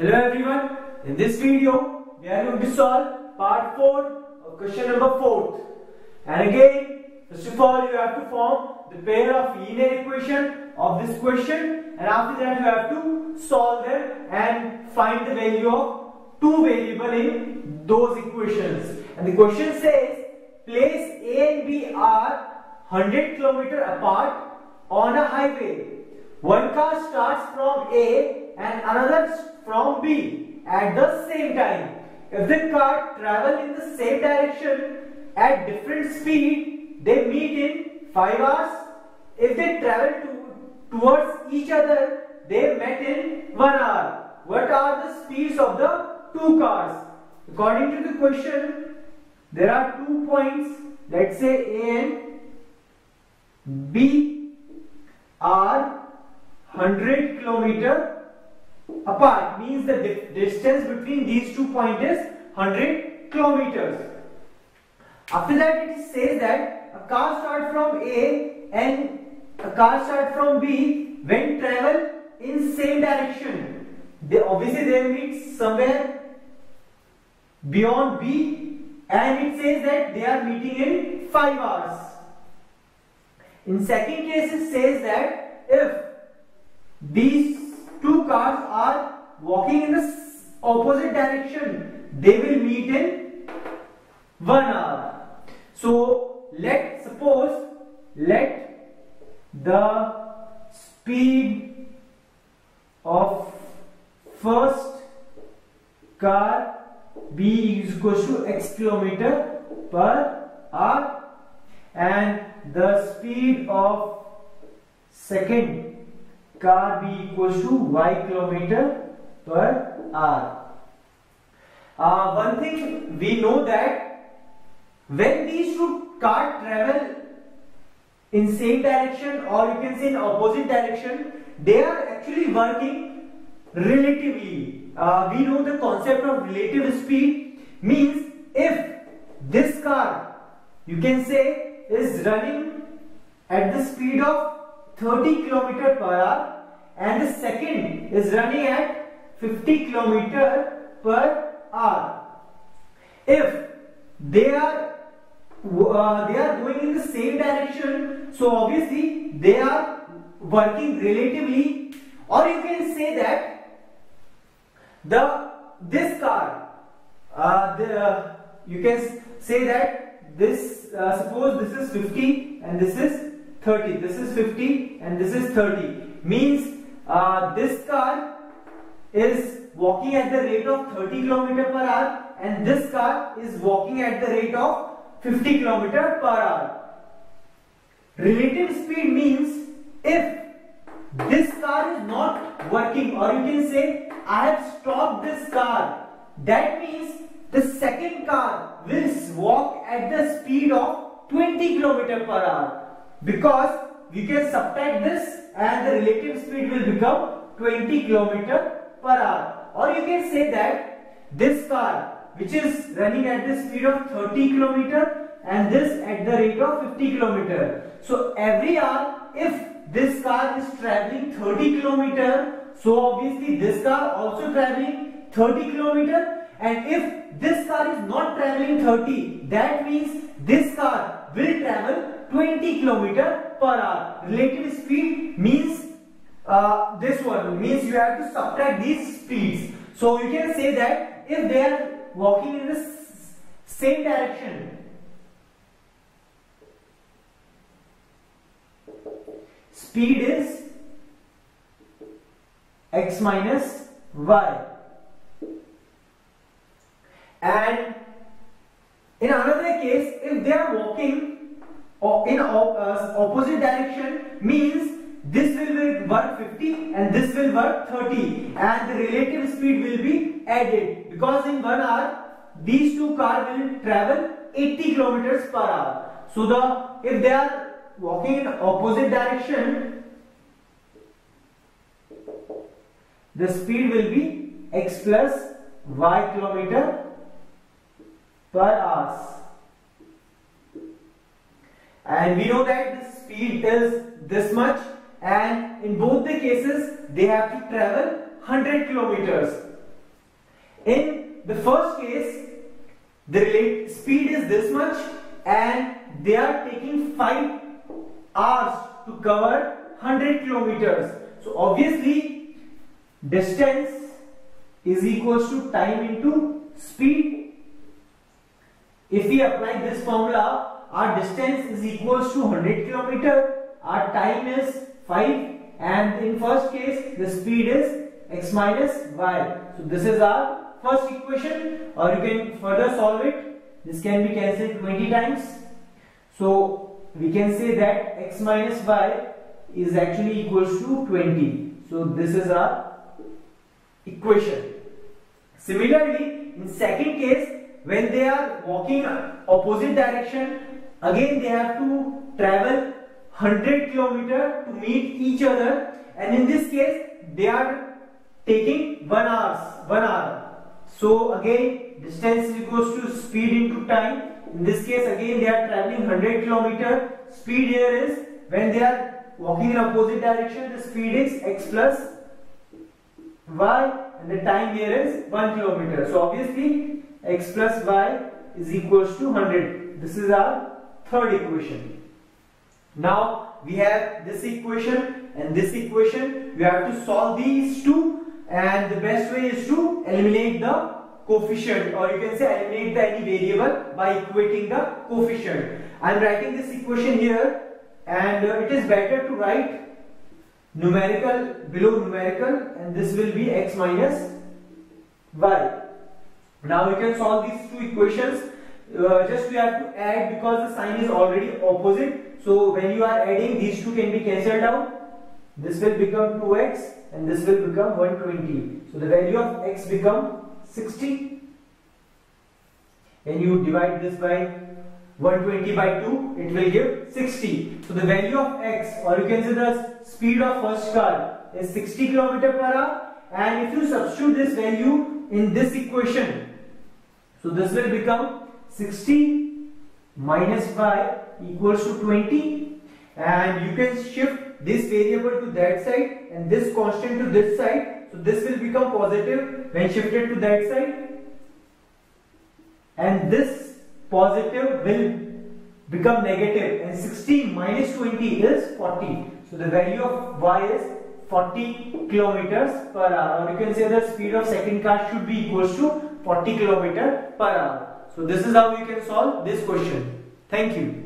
Hello everyone, in this video we are going to solve part 4 of question number 4. And again, first of all you have to form the pair of linear equation of this question and after that you have to solve them and find the value of two variable in those equations. And the question says, place A and B are 100 km apart on a highway. One car starts from A and another from B at the same time. If the car travel in the same direction at different speed, they meet in 5 hours. If they travel to, towards each other, they met in 1 hour. What are the speeds of the two cars? According to the question, there are two points, let's say A and B are 100 kilometer apart means the distance between these two points is 100 kilometers. After that it says that a car start from A and a car start from B when travel in same direction. They obviously they meet somewhere beyond B and it says that they are meeting in 5 hours. In second case it says that if these cars are walking in the opposite direction, they will meet in 1 hour. So let suppose let the speed of first car be equals to x kilometer per hour and the speed of second का be equal to Y kilometre per hour one thing we know that when the should car travel in same direction और you can say in opposite direction they are actually working relatively we know the concept of relative speed means if this car you can say is running at the speed of 30 km per hour and the second is running at 50 km per hour. If they are uh, they are going in the same direction, so obviously they are working relatively, or you can say that the this car, uh, the uh, you can say that this uh, suppose this is 50 and this is 30 this is 50 and this is 30 means uh, this car is walking at the rate of 30 km per hour and this car is walking at the rate of 50 km per hour. Relative speed means if this car is not working or you can say I have stopped this car that means the second car will walk at the speed of 20 km per hour because we can subtract this and the relative speed will become 20 km per hour. Or you can say that this car which is running at the speed of 30 km and this at the rate of 50 km so every hour if this car is traveling 30 km so obviously this car also traveling 30 km and if this car is not traveling 30 that means this car will travel 20 km per hour. Relative speed means uh, this one means you have to subtract these speeds. So you can say that if they are walking in the same direction, speed is x minus y. And in another case, if they are walking in uh, opposite direction means this will work 50 and this will work 30 and the relative speed will be added. Because in 1 hour these two cars will travel 80 kilometers per hour. So the if they are walking in opposite direction the speed will be x plus y kilometer per hour and we know that the speed is this much and in both the cases they have to travel 100 kilometers In the first case, the speed is this much and they are taking 5 hours to cover 100 kilometers. So obviously distance is equals to time into speed. If we apply this formula, our distance is equals to 100 kilometer, our time is 5 and in first case the speed is x minus y. So this is our first equation or you can further solve it. This can be cancelled 20 times. So we can say that x minus y is actually equals to 20. So this is our equation. Similarly, in second case, when they are walking opposite direction, again they have to travel 100 kilometer to meet each other. And in this case they are taking 1 hours 1 hour. So again distance is equals to speed into time. In this case again they are traveling 100 kilometer. Speed here is when they are walking in opposite direction the speed is x plus y and the time here is 1 kilometer. So obviously x plus y is equals to 100 this is our third equation now we have this equation and this equation we have to solve these two and the best way is to eliminate the coefficient or you can say eliminate the any variable by equating the coefficient. I am writing this equation here and uh, it is better to write numerical below numerical and this will be x minus y. Now you can solve these two equations uh, just we have to add because the sign is already opposite. So when you are adding these two can be cancelled out. This will become 2x and this will become 120 so the value of x become 60 and you divide this by 120 by 2 it will give 60 so the value of x or you can say the speed of first car is 60 km per hour. And if you substitute this value in this equation so this will become 60 minus y equals to 20 and you can shift this variable to that side and this constant to this side. So this will become positive when shifted to that side. And this positive will become negative. And 60 minus 20 is 40. So the value of y is 40 kilometers per hour. Or you can say the speed of second car should be equals to 40 kilometer per hour. So this is how you can solve this question. Thank you.